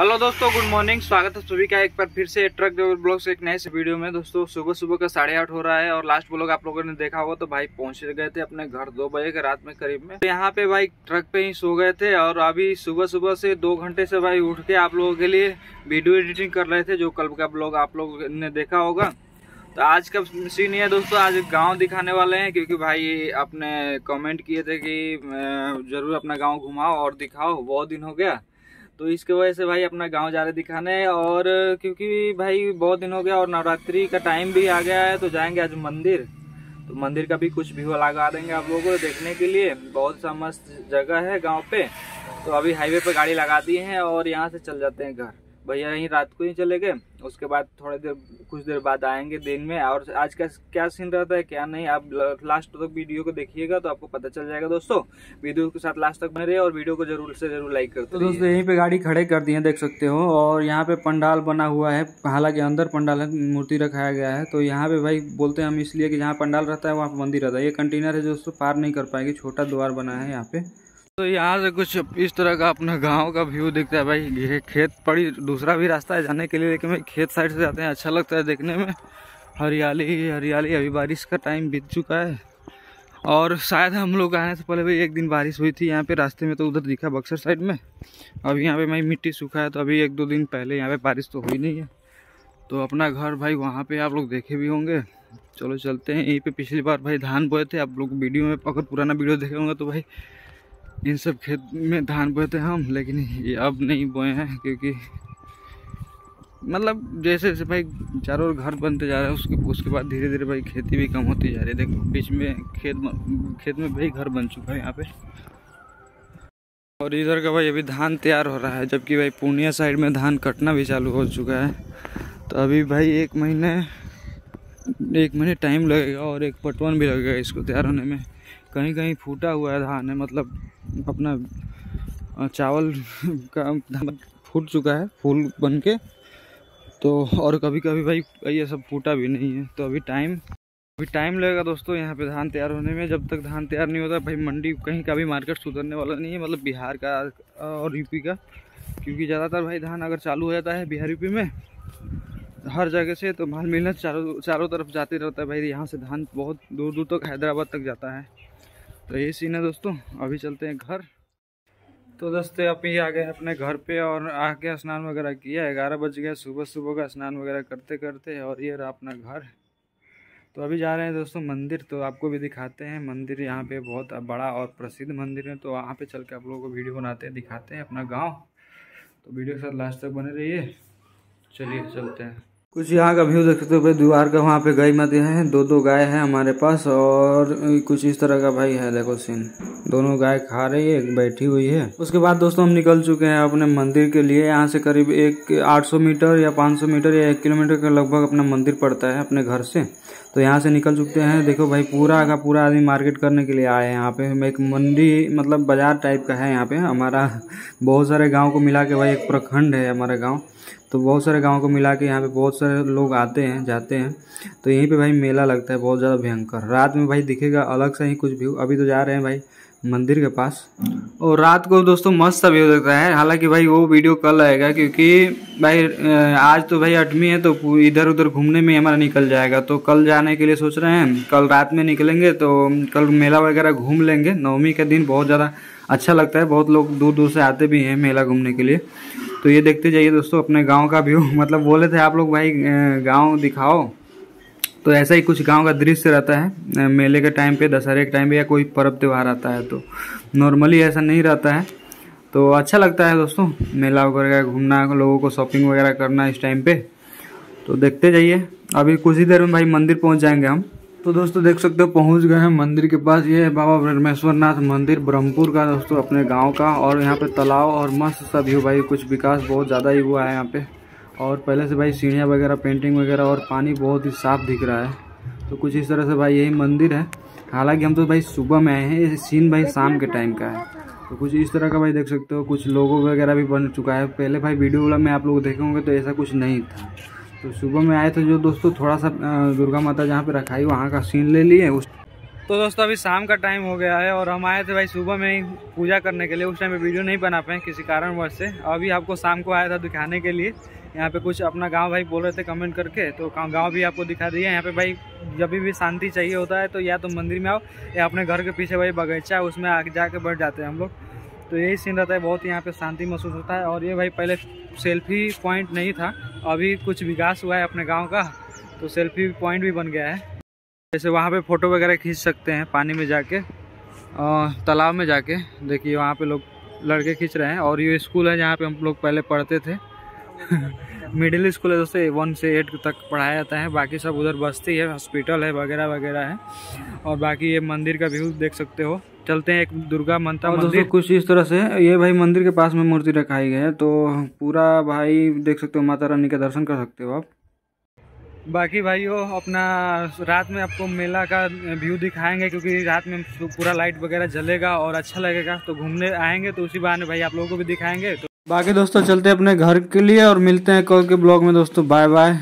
Hello दोस्तों good morning स्वागत है सभी का एक बार फिर से ट्रक ड्राइवर ब्लॉग से एक नए से वीडियो में। दोस्तों, सुबह सुबह का साढ़े आठ हो रहा है और लास्ट ब्लॉग आप लोगों ने देखा होगा तो भाई पहुँच गए थे अपने घर दो बजे के रात में करीब में। तो यहाँ पे भाई ट्रक पे ही सो गए थे और अभी सुबह सुबह से दो घंटे से भाई उठ के आप लोगों के लिए वीडियो एडिटिंग कर रहे थे, जो कल का ब्लॉग आप लोग ने देखा होगा। तो आज का सीन ये दोस्तों, आज गाँव दिखाने वाले हैं, क्योंकि भाई आपने कमेंट किए थे कि ज़रूर अपना गाँव घुमाओ और दिखाओ, बहुत दिन हो गया। तो इसके वजह से भाई अपना गाँव जा रहे दिखाने और क्योंकि भाई बहुत दिन हो गया और नवरात्रि का टाइम भी आ गया है तो जाएँगे आज मंदिर। तो मंदिर का भी कुछ व्यू लगा देंगे आप लोगों को देखने के लिए। बहुत सा मस्त जगह है गाँव पे। तो अभी हाईवे पर गाड़ी लगा दी है और यहाँ से चल जाते हैं घर। भैया यहीं रात को ही चले गए। उसके बाद थोड़ी देर कुछ देर बाद आएँगे दिन में। और आज का क्या सीन रहता है क्या नहीं आप लास्ट तक वीडियो को देखिएगा तो आपको पता चल जाएगा दोस्तों। वीडियो के साथ लास्ट तक बने रहे और वीडियो को ज़रूर से ज़रूर लाइक करते तो दोस्तों यहीं पे गाड़ी खड़े कर दिए देख सकते हो। और यहाँ पे पंडाल बना हुआ है। हालाँकि अंदर पंडाल मूर्ति रखाया गया है। तो यहाँ पे भाई बोलते हैं हम इसलिए कि जहाँ पंडाल रहता है वहाँ मंदिर रहता है। ये कंटेनर है दोस्तों पार नहीं कर पाएगी। छोटा द्वार बना है यहाँ पे। तो यहाँ से कुछ इस तरह का अपना गाँव का व्यू दिखता है भाई। ये खेत पड़ी, दूसरा भी रास्ता है जाने के लिए, लेकिन भाई खेत साइड से जाते हैं अच्छा लगता है देखने में। हरियाली हरियाली, अभी बारिश का टाइम बीत चुका है। और शायद हम लोग आने से पहले भाई एक दिन बारिश हुई थी यहाँ पे, रास्ते में तो उधर दिखा बक्सर साइड में। अभी यहाँ पे भाई मिट्टी सूखा है तो अभी एक दो दिन पहले यहाँ पे बारिश तो हुई नहीं है। तो अपना घर भाई वहाँ पे आप लोग देखे भी होंगे। चलो चलते हैं, यहीं पे पिछली बार भाई धान बोए थे, आप लोग वीडियो में अगर पुराना वीडियो देखे होंगे तो भाई इन सब खेत में धान बोए थे हम, लेकिन ये अब नहीं बोए हैं, क्योंकि मतलब जैसे जैसे भाई चारों ओर घर बनते जा रहे हैं, उसके उसके बाद धीरे धीरे भाई खेती भी कम होती जा रही है। देखो, बीच में खेत खेत में भाई घर बन चुका है यहाँ पे। और इधर का भाई अभी धान तैयार हो रहा है, जबकि भाई पूर्णिया साइड में धान कटना भी चालू हो चुका है। तो अभी भाई एक महीने एक महीने टाइम लगेगा और एक पटवन भी लगेगा इसको तैयार होने में। कहीं कहीं फूटा हुआ है धान है मतलब अपना चावल का फूट चुका है, फूल बन के तो और कभी कभी भाई ये सब फूटा भी नहीं है। तो अभी टाइम अभी टाइम लगेगा दोस्तों यहाँ पे धान तैयार होने में। जब तक धान तैयार नहीं होता, भाई मंडी कहीं का भी मार्केट सुधरने वाला नहीं है मतलब बिहार का और यूपी का। क्योंकि ज़्यादातर भाई धान अगर चालू हो जाता है बिहार, यूपी में, हर जगह से तो माल मिलना चारों चारों तरफ़ जाते रहता है भाई। यहाँ से धान बहुत दूर दूर तक तो हैदराबाद तक जाता है। तो यही सीन है दोस्तों, अभी चलते हैं घर। तो दोस्तों, अभी आ गए अपने घर पे और आके स्नान वगैरह किया। ग्यारह बज गया सुबह सुबह का स्नान वगैरह करते करते और ये रहा अपना घर। तो अभी जा रहे हैं दोस्तों मंदिर तो आपको भी दिखाते हैं। मंदिर यहाँ पे बहुत बड़ा और प्रसिद्ध मंदिर है। तो वहाँ पे चल के आप लोगों को वीडियो बनाते हैं, दिखाते हैं अपना गाँव। तो वीडियो के साथ लास्ट तक बने रहिए। चलिए, चलते हैं। कुछ यहाँ का व्यू देख सकते हो भाई दीवार का वहाँ पे गाय माते है दो दो गाय है हमारे पास और कुछ इस तरह का भाई है, देखो सीन दोनों गाय खा रही है, एक बैठी हुई है। उसके बाद दोस्तों हम निकल चुके हैं अपने मंदिर के लिए। यहाँ से करीब एक 800 मीटर या 500 मीटर या एक किलोमीटर के लगभग अपना मंदिर पड़ता है अपने घर से। तो यहाँ से निकल चुके हैं। देखो भाई, पूरा का पूरा आदमी मार्केट करने के लिए आए हैं यहाँ पे। एक मंडी मतलब बाज़ार टाइप का है यहाँ पे। हमारा बहुत सारे गाँव को मिला के भाई एक प्रखंड है हमारा गाँव। तो बहुत सारे गाँव को मिला के यहाँ पे बहुत सारे लोग आते हैं, जाते हैं। तो यहीं पर भाई मेला लगता है, बहुत ज़्यादा भयंकर। रात में भाई दिखेगा अलग से ही कुछ व्यू अभी तो जा रहे हैं भाई मंदिर के पास। और रात को दोस्तों मस्त व्यू देखता है। हालाँकि भाई वो वीडियो कल आएगा क्योंकि भाई आज तो भाई अठवीं है तो इधर उधर घूमने में हमारा निकल जाएगा। तो कल जाने के लिए सोच रहे हैं। कल रात में निकलेंगे तो कल मेला वगैरह घूम लेंगे। नवमी के दिन बहुत ज़्यादा अच्छा लगता है। बहुत लोग दूर दूर से आते भी हैं मेला घूमने के लिए। तो ये देखते जाइए दोस्तों अपने गाँव का व्यू। मतलब बोले थे आप लोग भाई गाँव दिखाओ। तो ऐसा ही कुछ गाँव का दृश्य रहता है मेले के टाइम पे, दशहरे के टाइम पे या कोई पर्व त्यौहार आता है तो। नॉर्मली ऐसा नहीं रहता है। तो अच्छा लगता है दोस्तों, मेला वगैरह घूमना, लोगों को शॉपिंग वगैरह करना इस टाइम पे। तो देखते जाइए, अभी कुछ ही देर में भाई मंदिर पहुँच जाएँगे हम। तो दोस्तों देख सकते हो, पहुँच गए हैं मंदिर के पास। ये है बाबा ब्रह्मेश्वर नाथ मंदिर, ब्रह्मपुर का दोस्तों, अपने गाँव का। और यहाँ पे तालाब और मस्त सा व्यू भाई, कुछ विकास बहुत ज़्यादा ही हुआ है यहाँ पे। और पहले से भाई सीढ़ियाँ वगैरह पेंटिंग वगैरह और पानी बहुत ही साफ़ दिख रहा है। तो कुछ इस तरह से भाई यही मंदिर है। हालाँकि हम तो भाई सुबह में आए हैं, ये सीन भाई शाम के टाइम का है। तो कुछ इस तरह का भाई देख सकते हो, कुछ लोगो वगैरह भी बन चुका है। पहले भाई वीडियो वाला में आप लोग देखे होंगे तो ऐसा कुछ नहीं था। तो सुबह में आए थे जो दोस्तों थोड़ा सा दुर्गा माता जहाँ पे रखाई, वहाँ का सीन ले लिए। उस तो दोस्तों, अभी शाम का टाइम हो गया है और हम आए थे भाई सुबह में ही पूजा करने के लिए। उस टाइम में वीडियो नहीं बना पाए किसी कारणवश से। अभी आपको शाम को आया था दिखाने के लिए। यहाँ पे कुछ अपना गाँव भाई बोल रहे थे कमेंट करके तो गाँव भी आपको दिखा दिया। यहाँ पे भाई जब भी शांति चाहिए होता है तो या तो मंदिर में आओ, या अपने घर के पीछे भाई बगीचा है, उसमें आगे जाके बैठ जाते हैं हम लोग। तो यही सीन रहता है, बहुत यहाँ पे शांति महसूस होता है। और ये भाई पहले सेल्फी पॉइंट नहीं था, अभी कुछ विकास हुआ है अपने गाँव का तो सेल्फी पॉइंट भी बन गया है। जैसे वहाँ पे फ़ोटो वगैरह खींच सकते हैं पानी में जाके तालाब में जाके। देखिए, वहाँ पे लोग, लड़के खींच रहे हैं, और ये स्कूल है जहाँ पे हम लोग पहले पढ़ते थे। मिडिल स्कूल है दोस्तों वन से एट तक पढ़ाया जाता है। बाकी सब उधर बस्ती है हॉस्पिटल है वगैरह वगैरह है। और बाकी ये मंदिर का व्यू देख सकते हो। चलते हैं एक दुर्गा मंता मंदिर। कुछ इस तरह से ये भाई मंदिर के पास में मूर्ति रखाई गई है तो पूरा भाई देख सकते हो माता रानी का दर्शन कर सकते हो आप। बाकी भाइयों अपना रात में आपको मेला का व्यू दिखाएँगे क्योंकि रात में पूरा लाइट वगैरह जलेगा और अच्छा लगेगा। तो घूमने आएँगे तो उसी बहाने भाई आप लोगों को भी दिखाएँगे। तो बाकी दोस्तों चलते हैं अपने घर के लिए और मिलते हैं कल के ब्लॉग में दोस्तों। Bye bye.